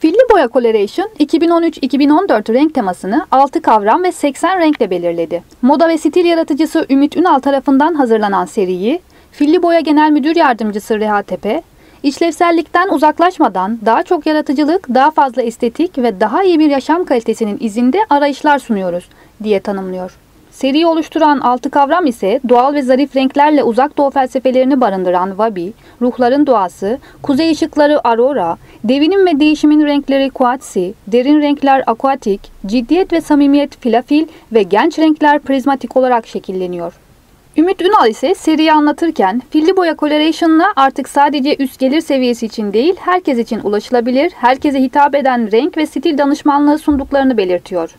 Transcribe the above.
Filli Boya Coloration 2013-2014 renk temasını 6 kavram ve 80 renkle belirledi. Moda ve stil yaratıcısı Ümit Ünal tarafından hazırlanan seriyi Filli Boya Genel Müdür Yardımcısı Reha Tepe, işlevsellikten uzaklaşmadan daha çok yaratıcılık, daha fazla estetik ve daha iyi bir yaşam kalitesinin izinde arayışlar sunuyoruz diye tanımlıyor. Seriyi oluşturan altı kavram ise doğal ve zarif renklerle uzak doğu felsefelerini barındıran Wabi, ruhların doğası, kuzey ışıkları Aurora, devinim ve değişimin renkleri Quatsi, derin renkler Aquatic, ciddiyet ve samimiyet Filafil ve genç renkler Prizmatik olarak şekilleniyor. Ümit Ünal ise seriyi anlatırken filli boya coloration'la artık sadece üst gelir seviyesi için değil herkes için ulaşılabilir, herkese hitap eden renk ve stil danışmanlığı sunduklarını belirtiyor.